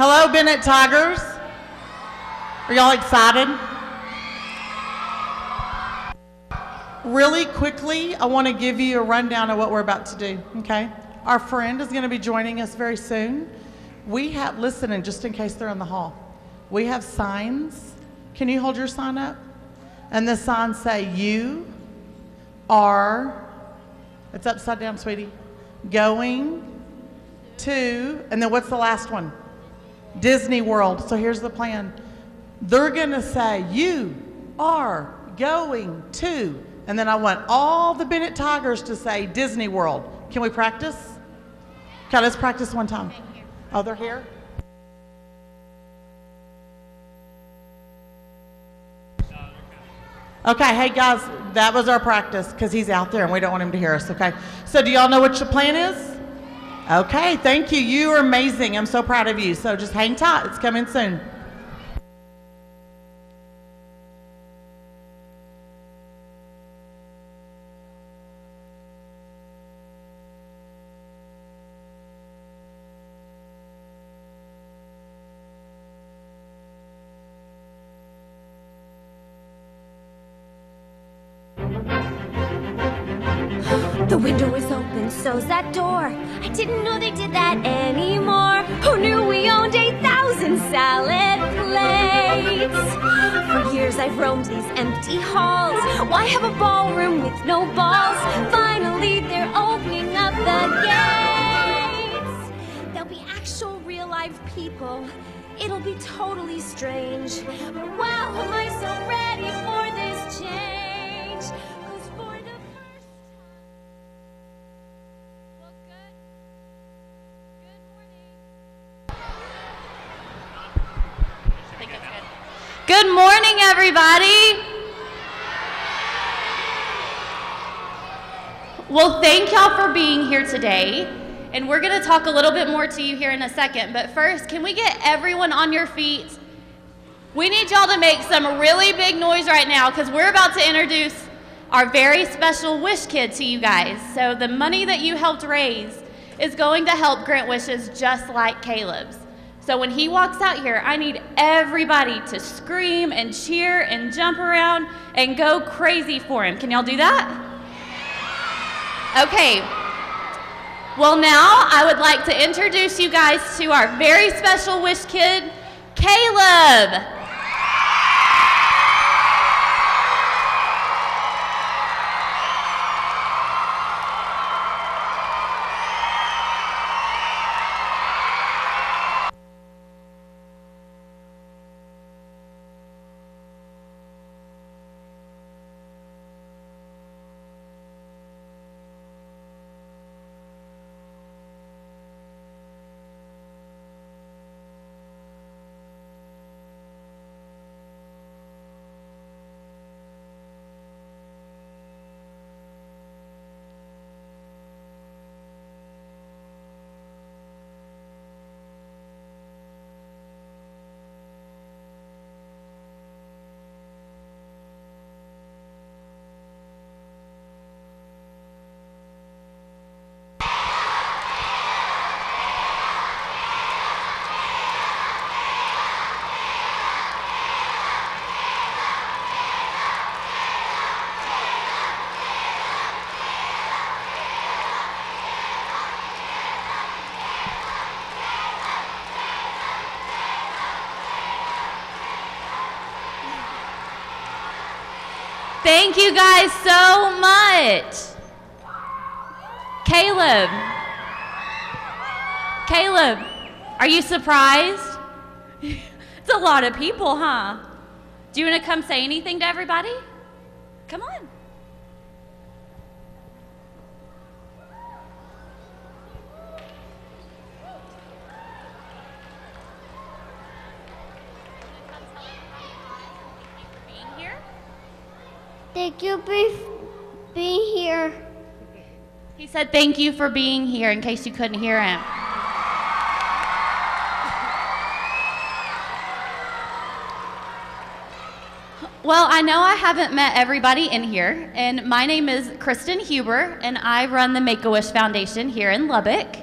Hello, Bennett Tigers. Are y'all excited? Really quickly, I want to give you a rundown of what we're about to do, okay? Our friend is going to be joining us very soon. We have, listen, and just in case they're in the hall, we have signs. Can you hold your sign up? And the signs say, You are, it's upside down, sweetie, going to, and then what's the last one? Disney World. So here's the plan. They're going to say, You are going to. And then I want all the Bennett Tigers to say Disney World. Can we practice? Okay, let's practice one time. Oh, they're here? Okay, hey guys, that was our practice because he's out there and we don't want him to hear us, okay? So, do y'all know what your plan is? Okay, thank you. You are amazing. I'm so proud of you. So, just hang tight, it's coming soon. Did that anymore. Who knew we owned a thousand salad plates? For years I've roamed these empty halls. Why have a ballroom with no balls? Finally, they're opening up the gates. There'll be actual real life people. It'll be totally strange. But wow, am I so ready for this change? Good morning, everybody. Well, thank y'all for being here today. And we're going to talk a little bit more to you here in a second. But first, can we get everyone on your feet? We need y'all to make some really big noise right now because we're about to introduce our very special Wish Kid to you guys. So, the money that you helped raise is going to help grant wishes just like Caleb's. So, when he walks out here, I need everybody to scream and cheer and jump around and go crazy for him. Can y'all do that? Okay. Well, now I would like to introduce you guys to our very special Wish Kid, Caleb. Thank you guys so much. Caleb. Caleb, are you surprised? it's a lot of people, huh? Do you want to come say anything to everybody? Come on. Thank you for being here. He said thank you for being here in case you couldn't hear him. Well, I know I haven't met everybody in here, and my name is Kristen Huber, and I run the Make a Wish Foundation here in Lubbock.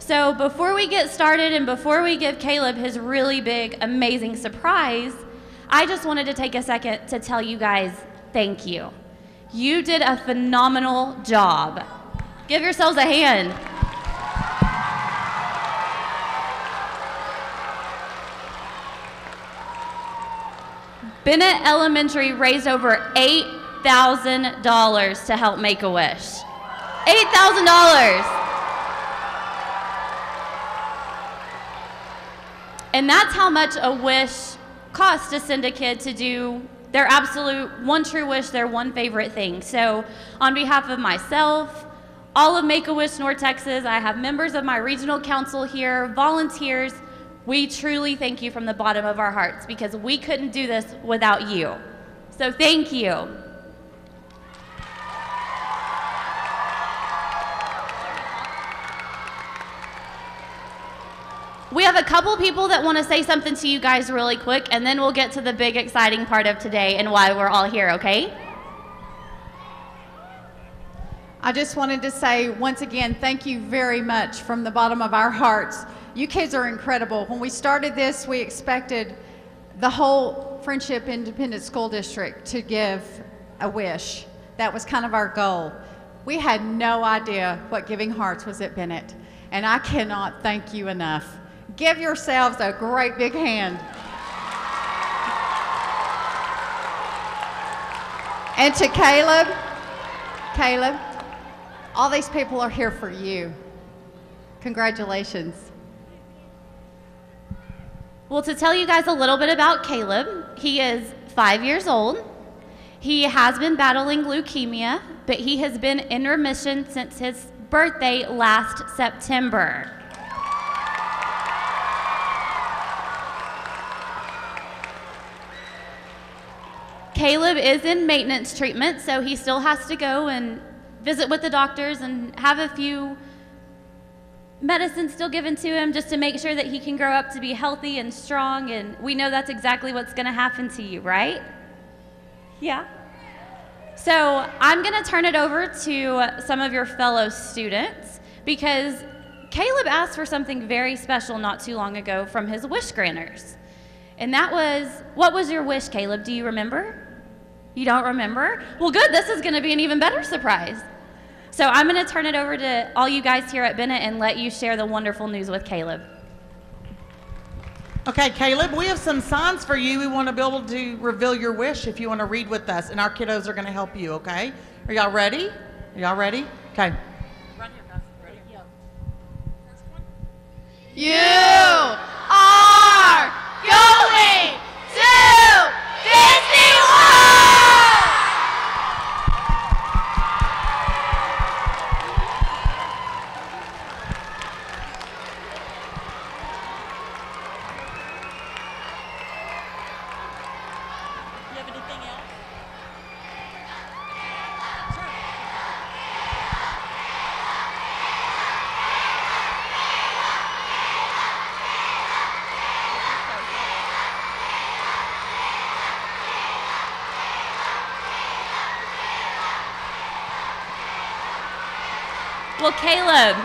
So So before we get started and before we give Caleb his really big, amazing surprise, I just wanted to take a second to tell you guys thank you. You did a phenomenal job. Give yourselves a hand. Bennett Elementary raised over $8,000 to help Make a Wish. $8,000. And that's how much a wish costs to send a kid to do their absolute one true wish, their one favorite thing. So, on behalf of myself, all of Make a Wish North Texas, I have members of my regional council here, volunteers. We truly thank you from the bottom of our hearts because we couldn't do this without you. So, thank you. We have a couple people that want to say something to you guys really quick, and then we'll get to the big exciting part of today and why we're all here, okay? I just wanted to say once again, thank you very much from the bottom of our hearts. You kids are incredible. When we started this, we expected the whole Frenship Independent School District to give a wish. That was kind of our goal. We had no idea what Giving Hearts was at Bennett, and I cannot thank you enough. Give yourselves a great big hand. And to Caleb, Caleb, all these people are here for you. Congratulations. Well, to tell you guys a little bit about Caleb, he is five years old. He has been battling leukemia, but he has been in remission since his birthday last September. Caleb is in maintenance treatment, so he still has to go and visit with the doctors and have a few medicines still given to him just to make sure that he can grow up to be healthy and strong. And we know that's exactly what's going to happen to you, right? Yeah. So I'm going to turn it over to some of your fellow students because Caleb asked for something very special not too long ago from his wish granters. And that was, what was your wish, Caleb? Do you remember? You don't remember? Well, good. This is going to be an even better surprise. So I'm going to turn it over to all you guys here at Bennett and let you share the wonderful news with Caleb. Okay, Caleb, we have some signs for you. We want to be able to reveal your wish if you want to read with us, and our kiddos are going to help you, okay? Are y'all ready? Are y'all ready? Okay. You are going to Disney World! Well, Caleb,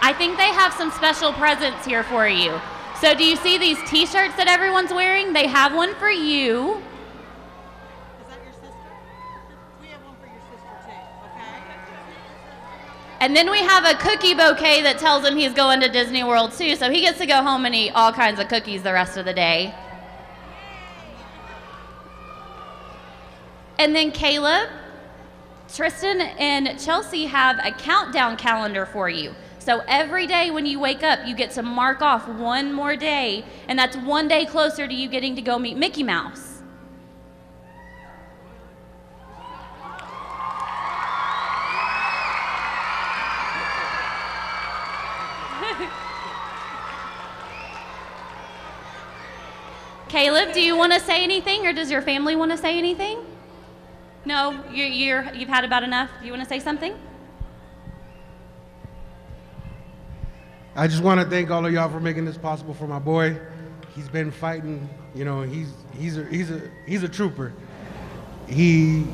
I think they have some special presents here for you. So, do you see these t shirts that everyone's wearing? They have one for you. Is that your sister? We have one for your sister too, okay? And then we have a cookie bouquet that tells him he's going to Disney World too. So, he gets to go home and eat all kinds of cookies the rest of the day. And then, Caleb, Tristan and Chelsea have a countdown calendar for you. So every day when you wake up, you get to mark off one more day, and that's one day closer to you getting to go meet Mickey Mouse. Caleb, do you want to say anything, or does your family want to say anything? No, you're, you're, you've had about enough. Do you want to say something? I just want to thank all of y'all for making this possible for my boy. He's been fighting, you know, he's he's a he's a he's a trooper. He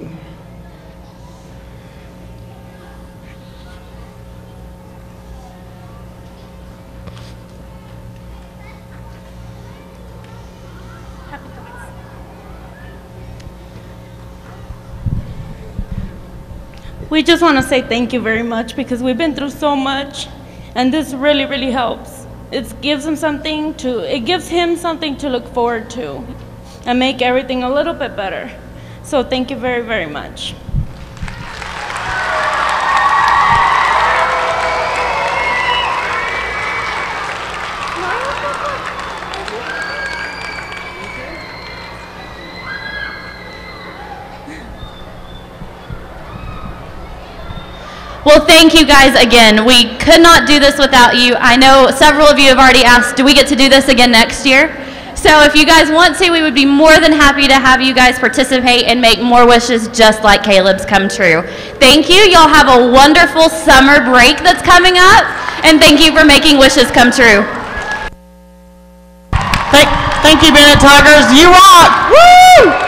we just want to say thank you very much because we've been through so much and this really really helps. It gives him something to it gives him something to look forward to and make everything a little bit better. So thank you very very much. Well, thank you guys again. We could not do this without you. I know several of you have already asked, do we get to do this again next year? So if you guys want to, we would be more than happy to have you guys participate and make more wishes just like Caleb's come true. Thank you. Y'all have a wonderful summer break that's coming up. And thank you for making wishes come true. Thank, thank you, Bennett Tigers. You rock! Woo!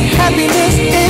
happiness is.